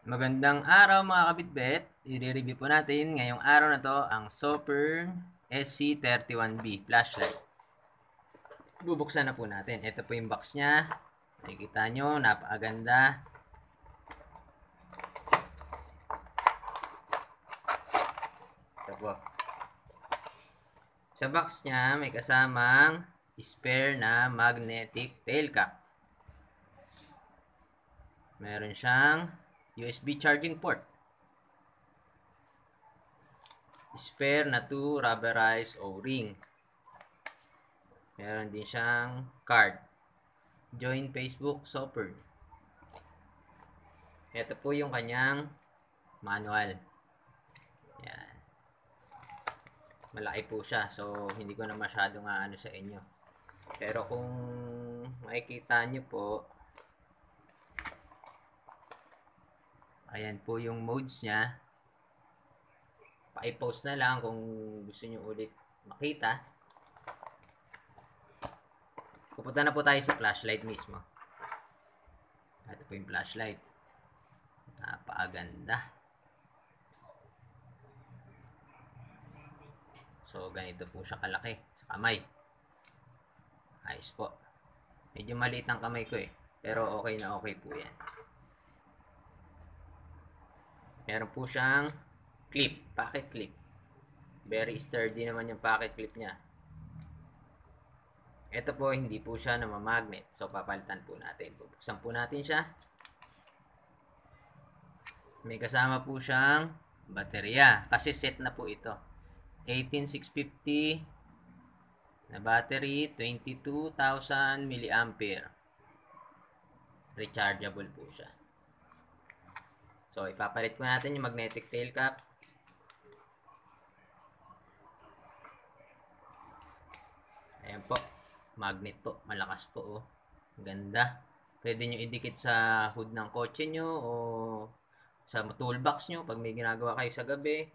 Magandang araw mga kabitbet. I-review po natin ngayong araw na to ang Soper SC31B flashlight. Bubuksan na po natin. Ito po yung box niya. Nakikita nyo, napakaganda. Ito po. Sa box niya, may kasamang spare na magnetic tail cap. Meron siyang USB charging port. Spare na 2 rubberized O-ring. Meron din siyang card. Join Facebook Soper. Ito po yung kanyang manual. Yan. Malaki po siya. So, hindi ko na masyado nga ano sa inyo. Pero kung makikita nyo po, Ayan po yung modes niya. Pa-post na lang kung gusto niyo ulit makita. Pupunta na po tayo sa flashlight mismo. Ito po yung flashlight. Napakaganda. So, ganito po siya kalaki sa kamay. Ayos po. Medyo maliit ang kamay ko eh. Pero okay na okay po yan. Meron po siyang clip, pocket clip. Very sturdy naman yung pocket clip niya. Ito po, hindi po siya na magnet So, papalitan po natin. Bubuksan po natin siya. May kasama po siyang baterya. Kasi set na po ito. 18650 na battery, 22,000 mAh. Rechargeable po siya. So, ipapalit po natin yung magnetic tail cap. Ayan po. Magnet po. Malakas po. Oh. Ganda. Pwede nyo idikit sa hood ng kotse nyo o sa toolbox nyo pag may ginagawa kayo sa gabi.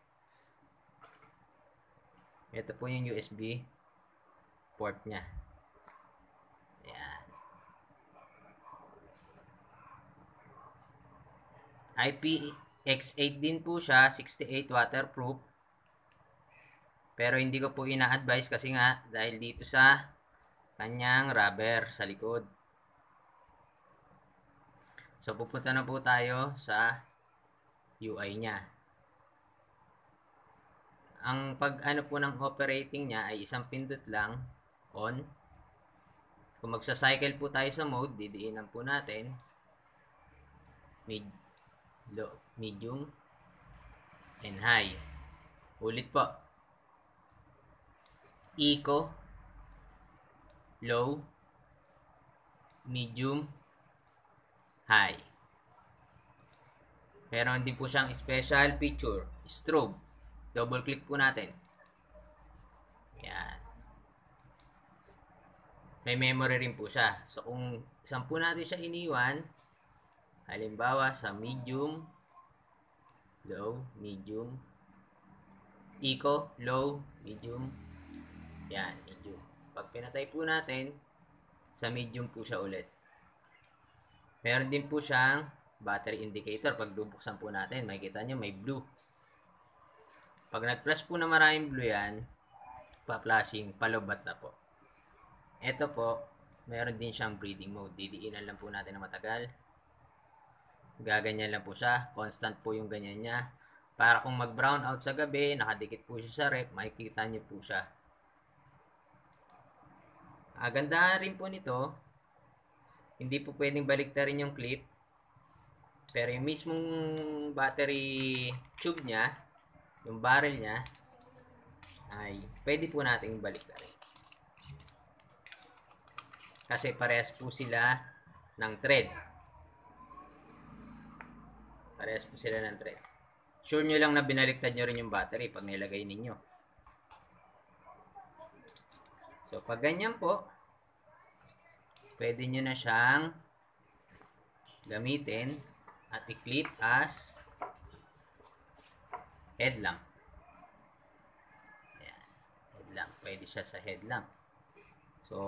Ito po yung USB port niya. IPX8 din po siya, 68 waterproof. Pero hindi ko po ina-advise kasi nga dahil dito sa kanyang rubber sa likod. So pupunta na po tayo sa UI niya. Ang pag ano po ng operating niya ay isang pindot lang on. Kung magsa-cycle po tayo sa mode, didiinan po natin mid low, medium, and high. Ulit po. Eco, low, medium, high. Meron din po siyang special feature, strobe. Double click po natin. Yan. May memory rin po siya. So, kung isang po natin siya iniwan, Halimbawa sa medium, low, medium, eco, low, medium, yan, medium. Pag pinatay po natin, sa medium po siya ulit. Meron din po siyang battery indicator. Pag bubuksan po natin, makikita nyo may blue. Pag nag-flash po na maraming blue yan, pa-flashing, palobat na po. Ito po, meron din siyang breathing mode. Didiinan lang po natin na matagal. Gaganyan lang po siya. Constant po yung ganyan niya. Para kung mag-brown out sa gabi, nakadikit po siya sa rep, makikita niyo po siya. Ah, ganda rin po nito. Hindi po pwedeng baliktarin yung clip. Pero yung mismong battery tube niya, yung barrel niya, ay pwede po nating baliktarin. Kasi parehas po sila ng thread. Parehas po sila ng thread. Sure nyo lang na binaliktad nyo rin yung battery pag nilagay ninyo. So, pag ganyan po, pwede nyo na siyang gamitin at i-clip as headlamp. Ayan. Headlamp. Pwede siya sa headlamp. So,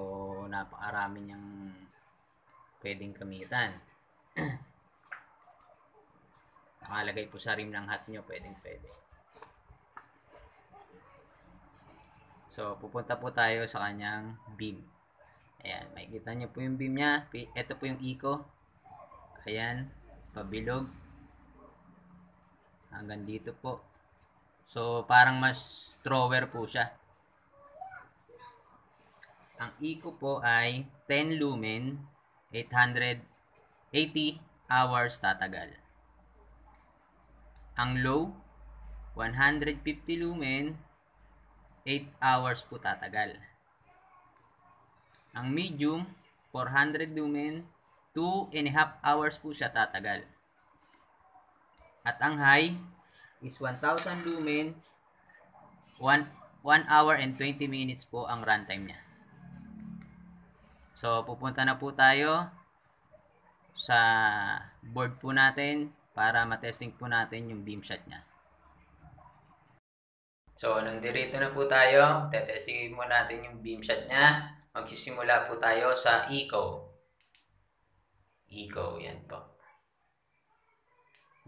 napakarami niyang pwedeng kamitan. Nakalagay po sa rim ng hat nyo, pwedeng pwede. So, pupunta po tayo sa kanyang beam. Ayan, makikita nyo po yung beam niya. Ito po yung eco. Ayan, pabilog. Hanggang dito po. So, parang mas thrower po siya. Ang eco po ay 10 lumen, 880 hours tatagal. Ang low, 150 lumen, 8 hours po tatagal. Ang medium, 400 lumen, 2 and a half hours po siya tatagal. At ang high is 1,000 lumen, 1, 1 hour and 20 minutes po ang runtime niya. So, pupunta na po tayo sa board po natin para matesting po natin yung beam shot niya. So, nandito na po tayo. Tetestingin mo natin yung beam shot niya. Magsisimula po tayo sa eco. Eco, yan po.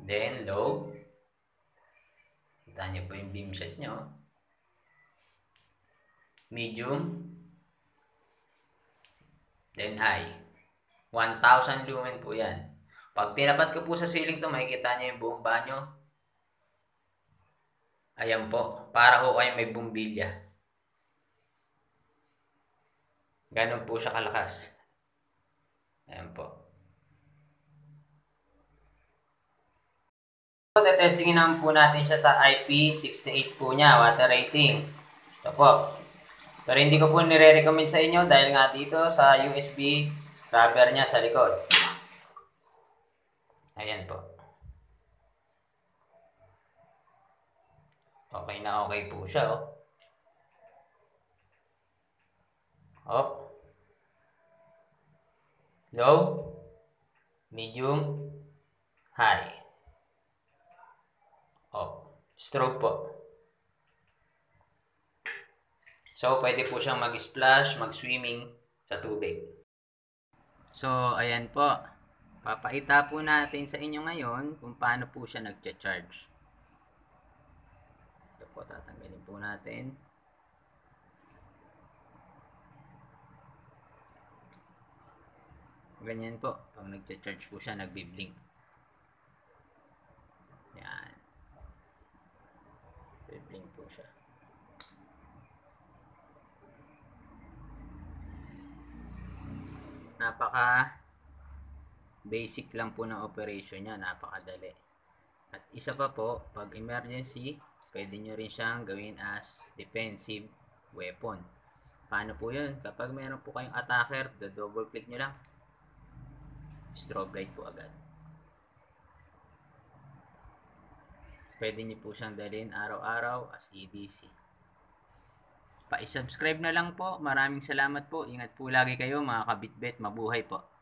Then, low. Kita niyo po yung beam shot niyo. Medium. Then high. 1,000 lumen po yan. Pag tinapat ko po sa ceiling to, makikita niyo yung buong banyo. Ayan po. Para ho kayo may bumbilya. Ganun po siya kalakas. Ayan po. So, testingin naman po natin siya sa IP68 po niya, water rating. Ito po. Pero hindi ko po nire-recommend sa inyo dahil nga dito sa USB rubber niya sa likod. Ayan po. Okay na okay po siya, oh. Up. Low. Medium. High. Up. Stroke po. So, pwede po siyang mag-splash, mag-swimming sa tubig. So, ayan po. Papaita po natin sa inyo ngayon kung paano po siya nag-charge. Ito po, tatanggalin po natin. Ganyan po. Pag nag-charge po siya, nagbi-blink. Yan. Blink po siya. Napaka basic lang po ng operation niya, napakadali. At isa pa po, pag emergency, pwede nyo rin siyang gawin as defensive weapon. Paano po yun? Kapag meron po kayong attacker, double click nyo lang. Strobe light po agad. Pwede nyo po siyang dalhin araw-araw as EDC. Pa-subscribe na lang po. Maraming salamat po. Ingat po lagi kayo mga kabitbit. Mabuhay po.